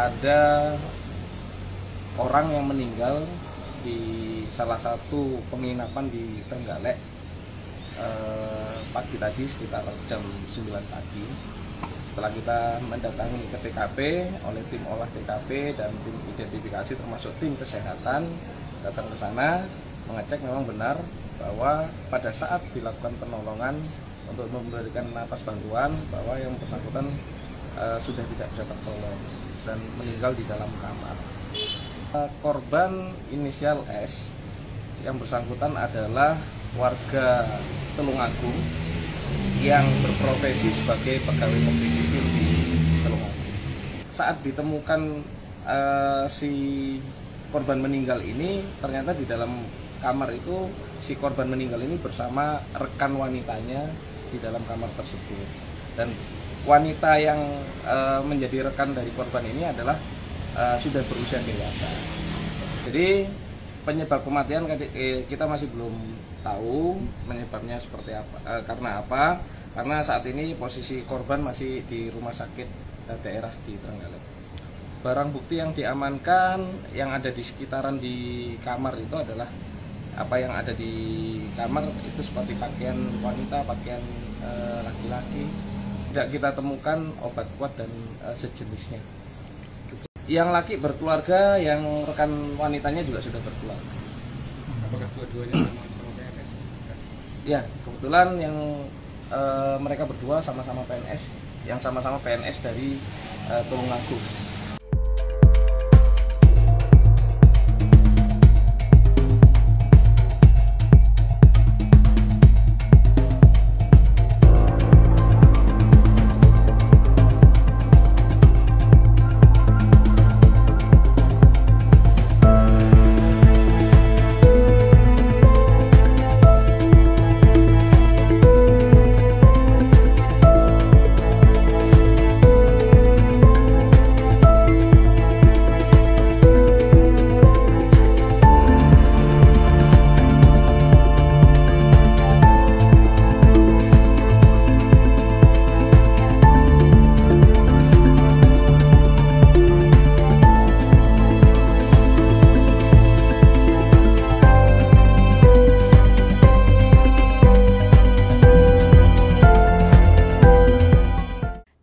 ada orang yang meninggal di salah satu penginapan di Trenggalek eh, pagi tadi sekitar jam 9 pagi. Setelah kita mendatangi ke TKP oleh tim olah TKP dan tim identifikasi termasuk tim kesehatan datang ke sana mengecek memang benar bahwa pada saat dilakukan penolongan untuk memberikan napas bantuan bahwa yang bersangkutan uh, sudah tidak bisa tertolong dan meninggal di dalam kamar. Uh, korban inisial S yang bersangkutan adalah warga Telungagung yang berprofesi sebagai pegawai negeri sipil di Telungagung. Saat ditemukan uh, si korban meninggal ini ternyata di dalam kamar itu si korban meninggal ini bersama rekan wanitanya di dalam kamar tersebut dan wanita yang e, menjadi rekan dari korban ini adalah e, sudah berusia dewasa. Jadi penyebab kematian eh, kita masih belum tahu penyebabnya seperti apa e, karena apa? Karena saat ini posisi korban masih di rumah sakit daerah di Trenggalek. Barang bukti yang diamankan yang ada di sekitaran di kamar itu adalah apa yang ada di kamar itu seperti pakaian wanita, pakaian laki-laki. Tidak kita temukan obat kuat dan e, sejenisnya. Yang laki berkeluarga, yang rekan wanitanya juga sudah berkeluarga. Apakah dua-duanya sama sama PNS? Ya, kebetulan yang e, mereka berdua sama-sama PNS, yang sama-sama PNS dari e, Tulungagung.